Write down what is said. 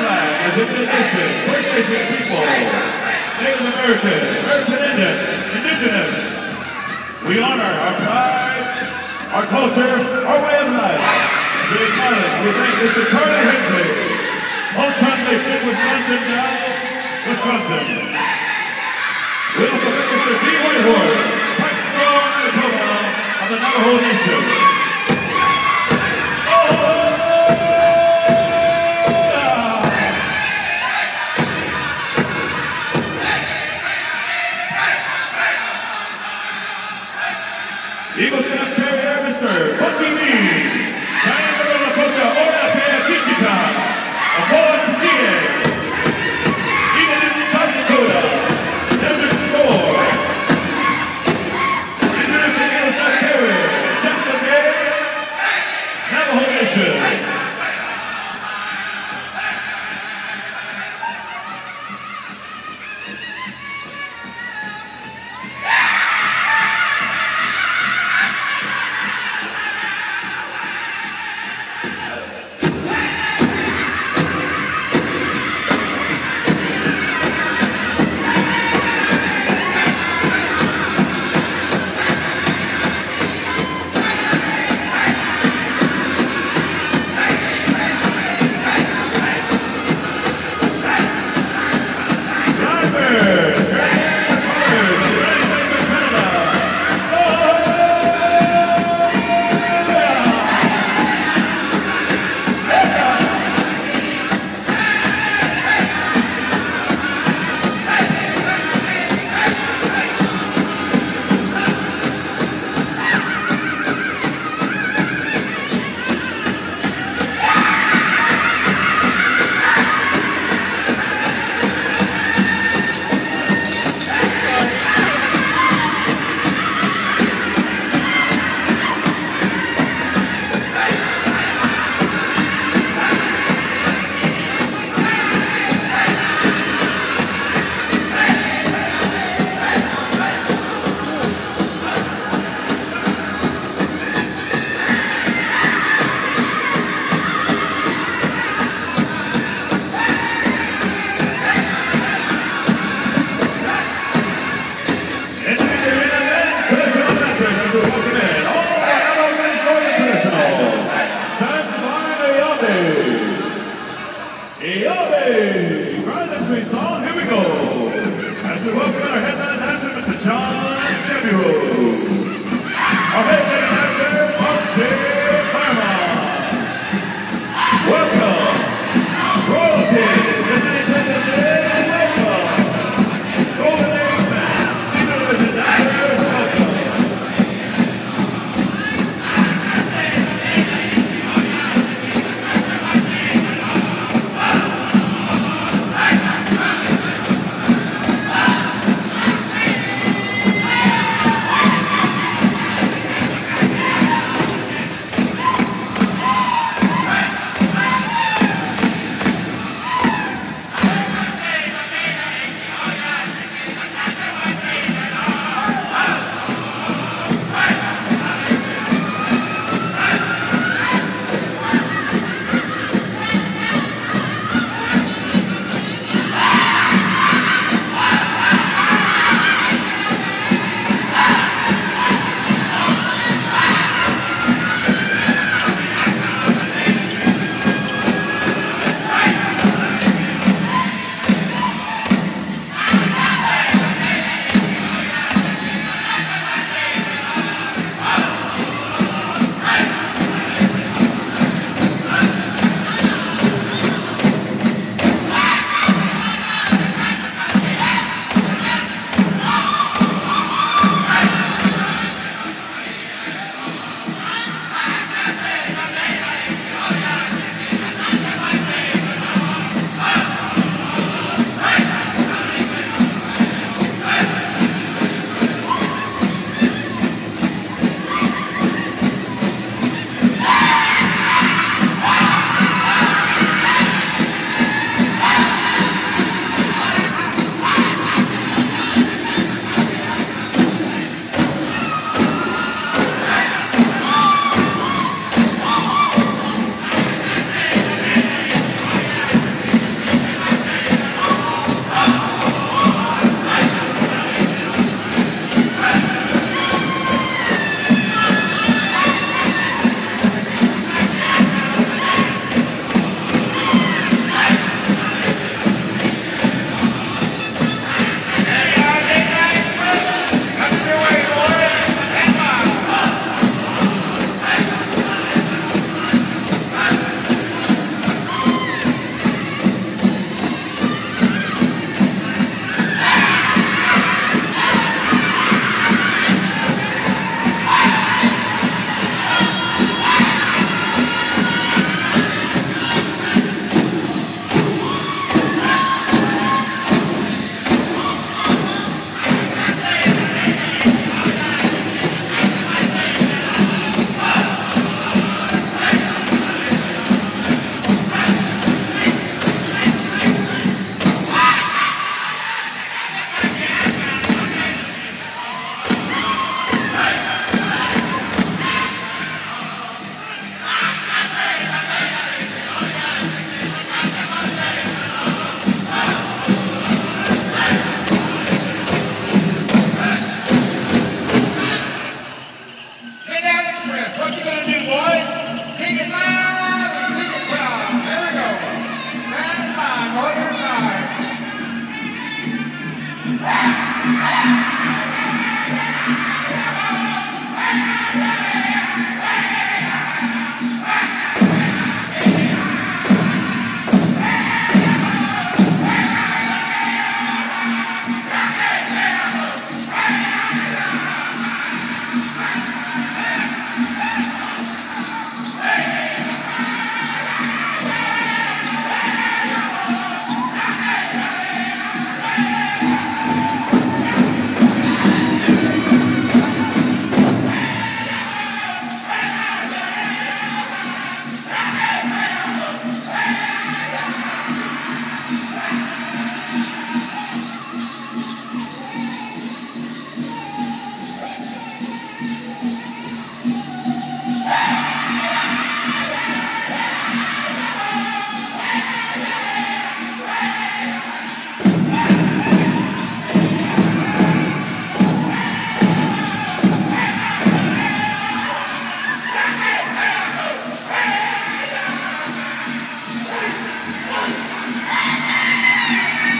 flag is indigenous, First Nation people, Native American, First Indians, indigenous. We honor our pride, our culture, our way of life. We acknowledge, we thank Mr. Charlie Hensley, Old Trump Nation, Wisconsin now, Wisconsin. We also thank Mr. D. Whitehorse, Pike Storm, Manitoba, of the Navajo Nation.